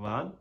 One,